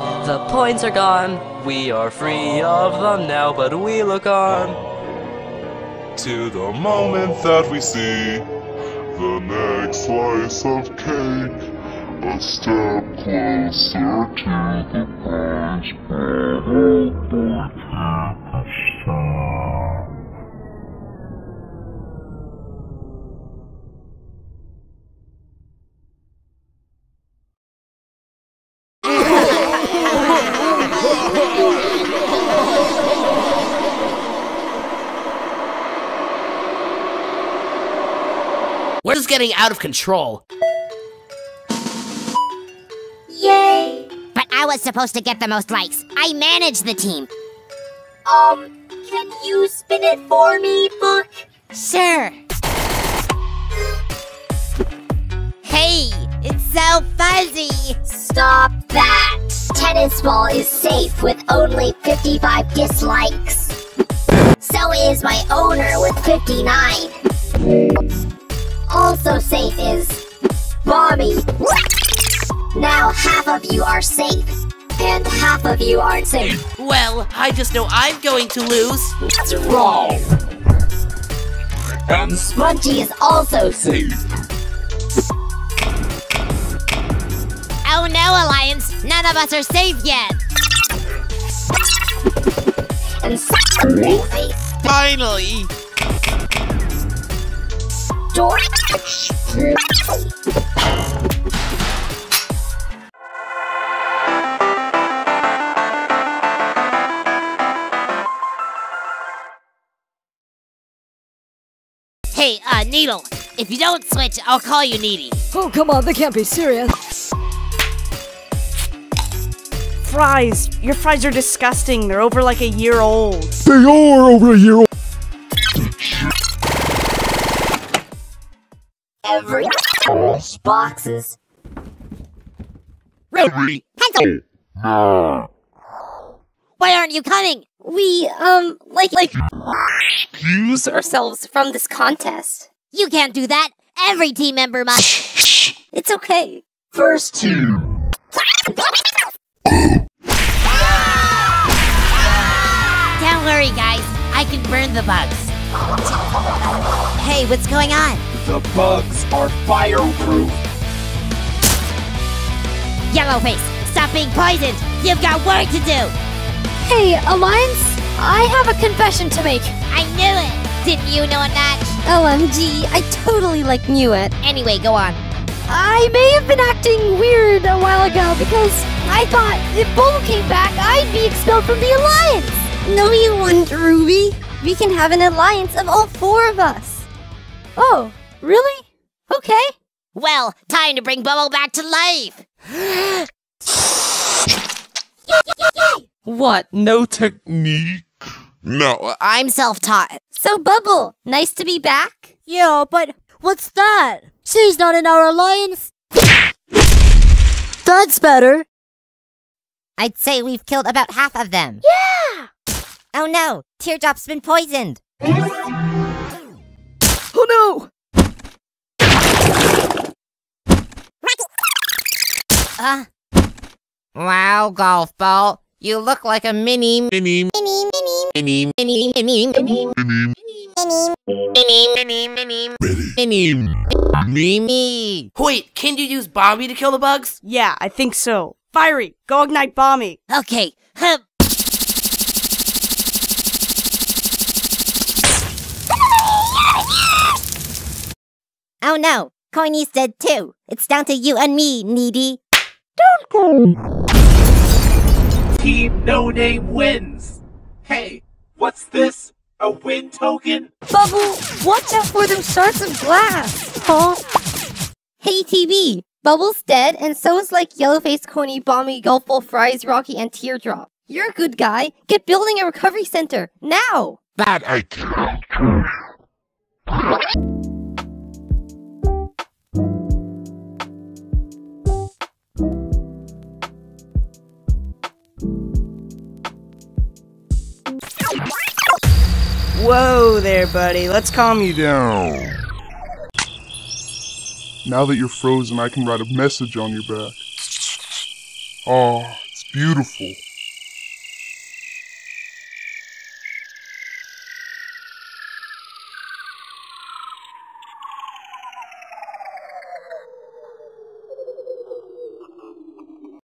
The points are gone, we are free of them now, but we look on. To the moment that we see the next slice of cake, a step closer to the prize, but oh boy, take a step. We're just getting out of control. Yay! But I was supposed to get the most likes. I manage the team. Um, can you spin it for me, Book? Sure. Hey, it's so fuzzy. Stop that! Tennis ball is safe with only 55 dislikes. So is my owner with 59. Also safe is Bomby. Now half of you are safe, and half of you aren't safe. Well, I just know I'm going to lose. That's wrong. And Spongy is also safe. Oh no, Alliance. None of us are safe yet. And Safe. Finally! Door. Hey, uh, Needle. If you don't switch, I'll call you Needy. Oh, come on, they can't be serious. Fries. Your fries are disgusting. They're over like a year old. They are over a year old. Every boxes. Rotary. Pencil. Why aren't you coming? We, um, like, like, excuse ourselves from this contest. You can't do that. Every team member must. It's okay. First team. Don't worry, guys. I can burn the bugs. Hey, what's going on? The bugs are fireproof. Yellowface, stop being poisoned. You've got work to do. Hey, Alliance, I have a confession to make. I knew it. Didn't you know it, Match? OMG, I totally like knew it. Anyway, go on. I may have been acting weird a while ago because I thought if Bull came back, I'd be expelled from the Alliance. No, you wouldn't, Ruby. We can have an alliance of all four of us. Oh, really? Okay. Well, time to bring Bubble back to life. What? No technique? No, I'm self-taught. So, Bubble, nice to be back. Yeah, but what's that? She's not in our alliance. That's better. I'd say we've killed about half of them. Yeah! Oh no, Teardrop's been poisoned. Oh no! Uh. Wow, golf ball. You look like a mini mini, mini mini mini mini mini mini mini, mini mini mini mini me. Wait, can you use Bomby to kill the bugs? Yeah, I think so. Firey, go ignite Bomby. Okay. Hup. Oh no, Coiny's dead too. It's down to you and me, Needy. Team No Name wins. Hey, what's this? A win token? Bubble, watch out for them shards of glass. Huh? Hey, TV. Bubble's dead, and so is like Yellowface, Coiny, Bomby, Golf Ball, Fries, Rocky, and Teardrop. You're a good guy. Get building a recovery center now. that I can't. Whoa there, buddy. Let's calm you down. Now that you're frozen, I can write a message on your back. Oh, it's Beautiful.